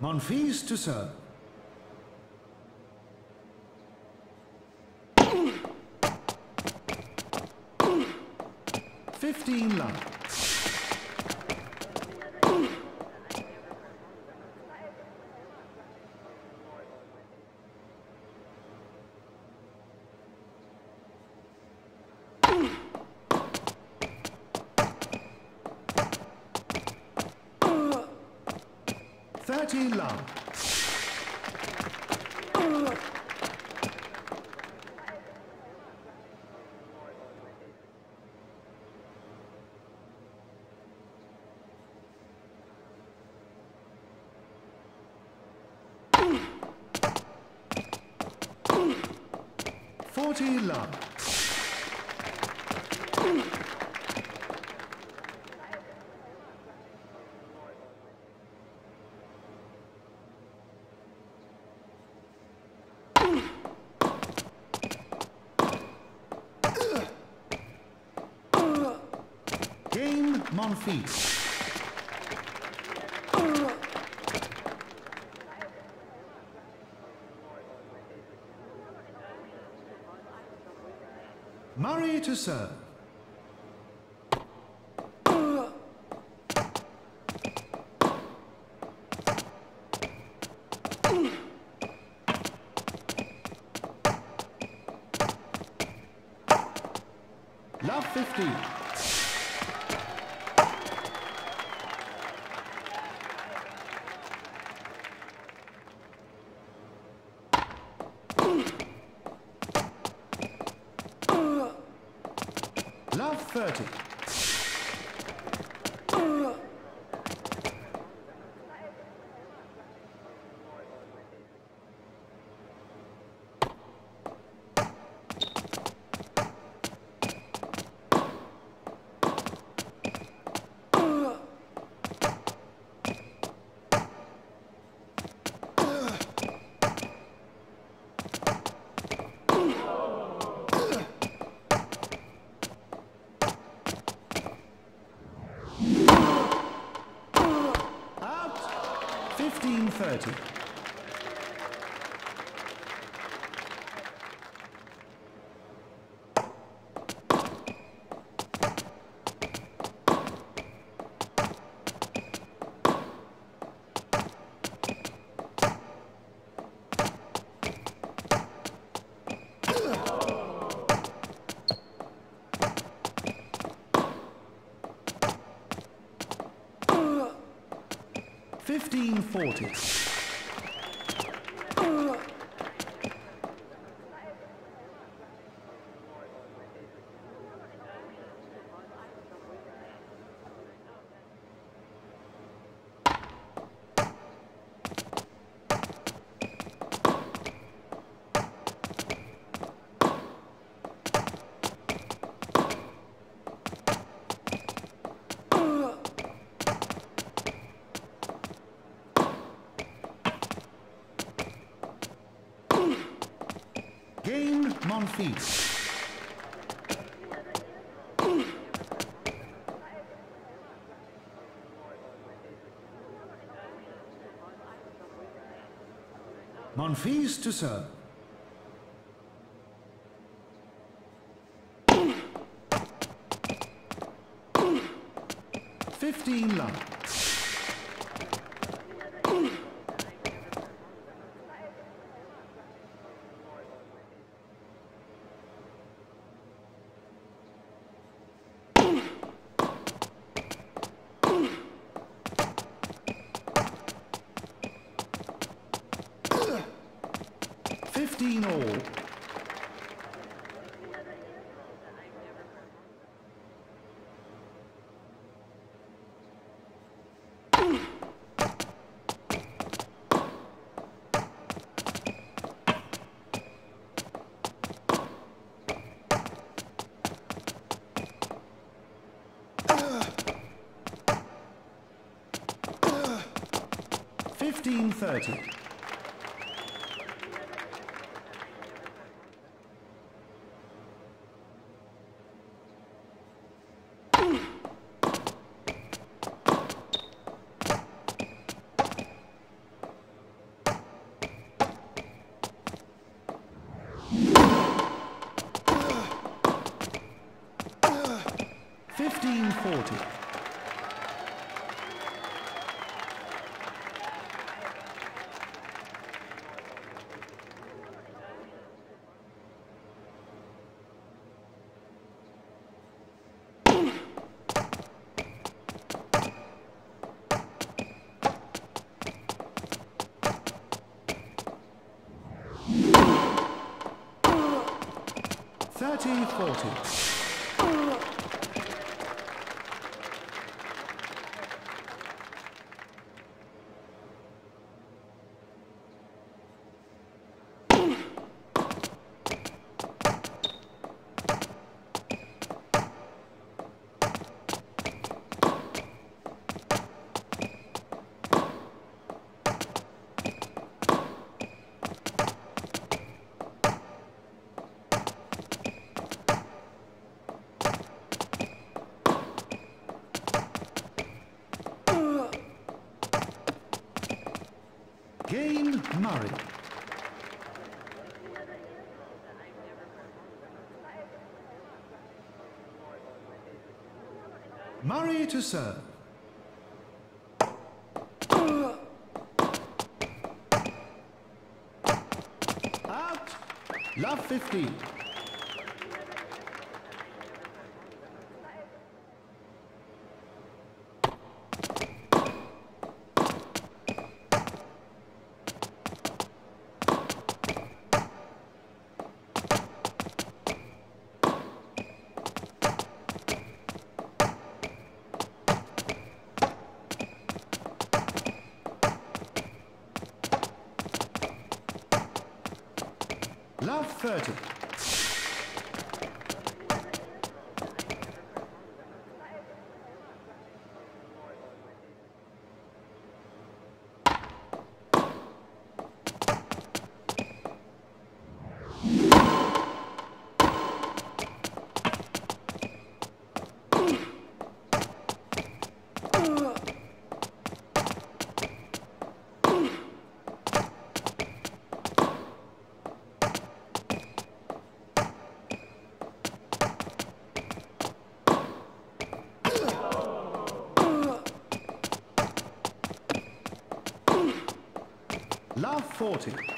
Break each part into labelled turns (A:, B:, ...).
A: Monfils to serve. Fifteen love. Thirty love. Forty love. Monfils. Murray to serve. Love 15. Love 30. Out. 1530. Fifteen forty. Game Monfils. Monfils to serve. Fifteen love. Fifteen. Fifteen thirty. Thirty forty. Gain Murray. Murray to serve. Out. Love 15. Love 30. Love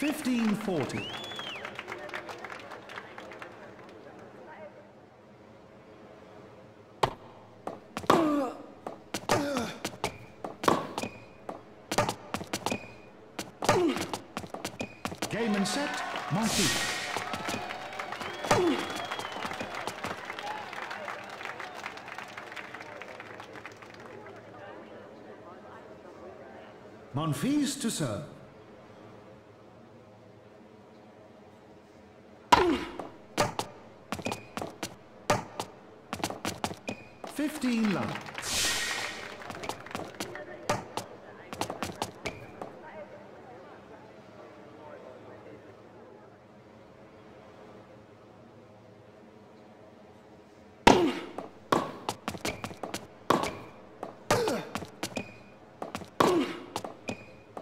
A: 1540. Game and set, Monteith. Monfils to serve. Fifteen love.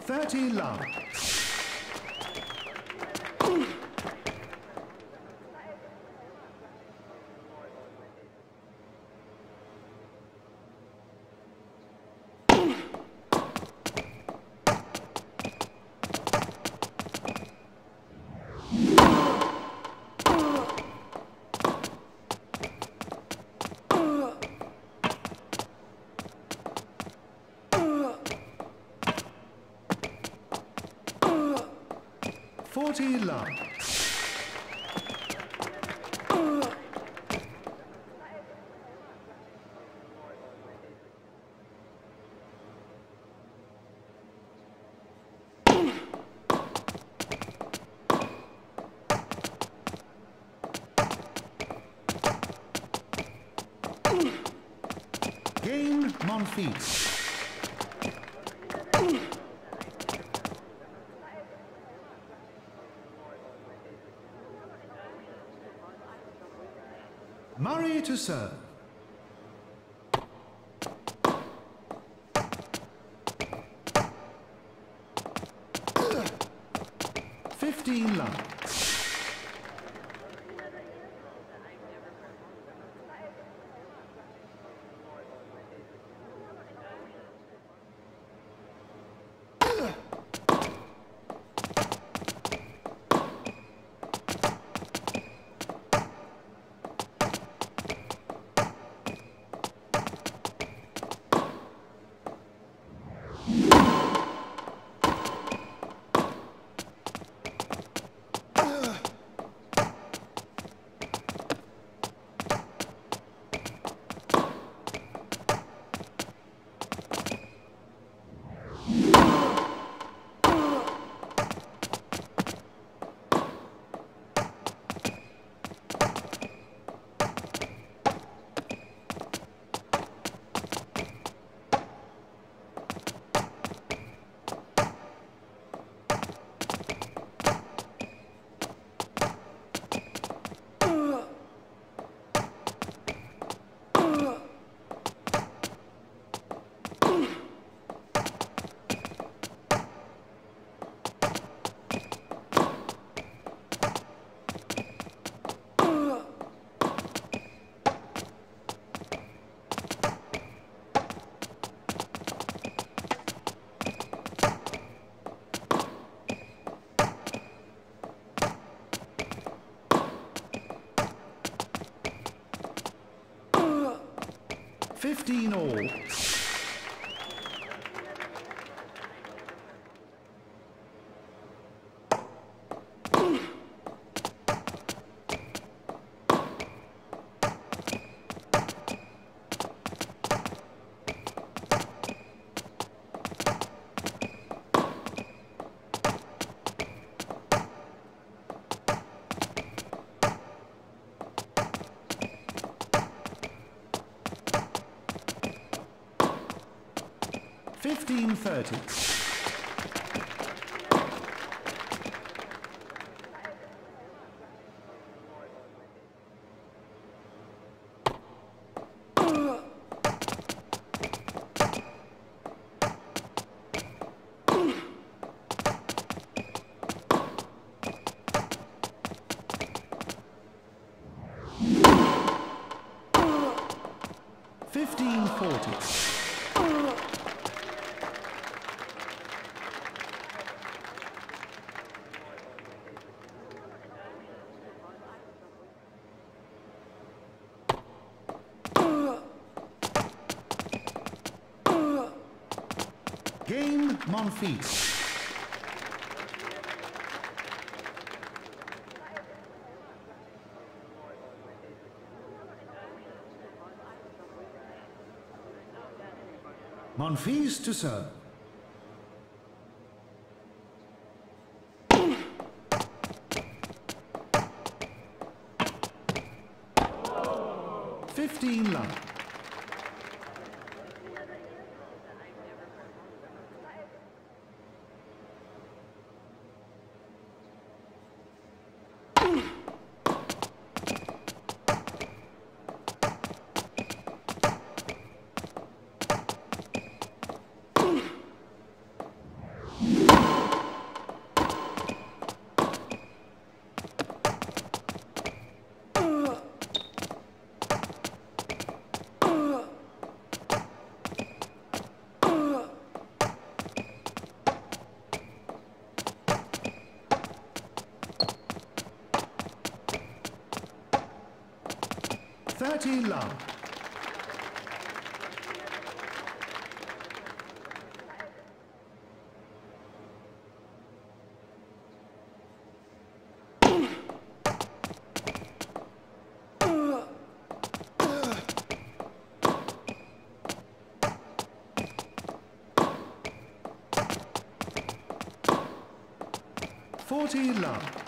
A: Thirty love. 40. Game Monfils. To serve. Fifteen love. Fifteen all. 1530. Monfils. Monfils to serve. Fifteen love. Betty Love. Forty love.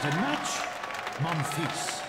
A: And match. Monfils.